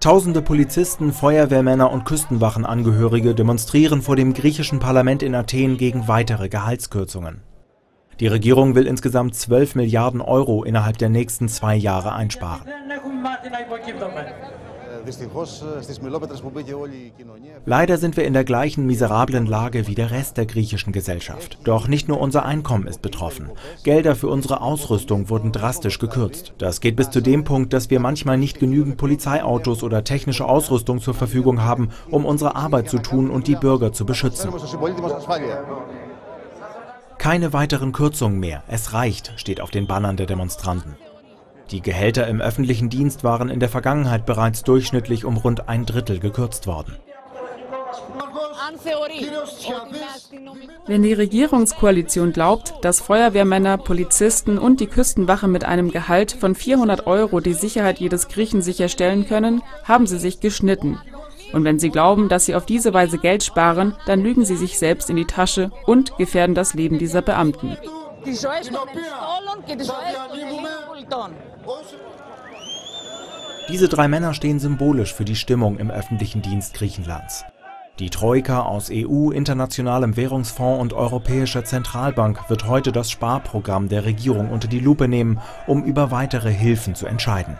Tausende Polizisten, Feuerwehrmänner und Küstenwachenangehörige demonstrieren vor dem griechischen Parlament in Athen gegen weitere Gehaltskürzungen. Die Regierung will insgesamt 12 Milliarden Euro innerhalb der nächsten zwei Jahre einsparen. Leider sind wir in der gleichen miserablen Lage wie der Rest der griechischen Gesellschaft. Doch nicht nur unser Einkommen ist betroffen. Gelder für unsere Ausrüstung wurden drastisch gekürzt. Das geht bis zu dem Punkt, dass wir manchmal nicht genügend Polizeiautos oder technische Ausrüstung zur Verfügung haben, um unsere Arbeit zu tun und die Bürger zu beschützen. Keine weiteren Kürzungen mehr. Es reicht, steht auf den Bannern der Demonstranten. Die Gehälter im öffentlichen Dienst waren in der Vergangenheit bereits durchschnittlich um rund ein Drittel gekürzt worden. Wenn die Regierungskoalition glaubt, dass Feuerwehrmänner, Polizisten und die Küstenwache mit einem Gehalt von 400 Euro die Sicherheit jedes Griechen sicherstellen können, haben sie sich geschnitten. Und wenn sie glauben, dass sie auf diese Weise Geld sparen, dann lügen sie sich selbst in die Tasche und gefährden das Leben dieser Beamten. Diese drei Männer stehen symbolisch für die Stimmung im öffentlichen Dienst Griechenlands. Die Troika aus EU, Internationalem Währungsfonds und Europäischer Zentralbank wird heute das Sparprogramm der Regierung unter die Lupe nehmen, um über weitere Hilfen zu entscheiden.